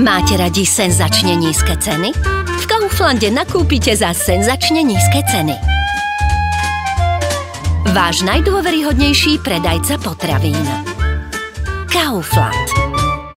Máte radi senzačne nízke ceny? V Kauflande nakúpite za senzačne nízke ceny. Váš najdôveryhodnejší predajca potravín. Kaufland.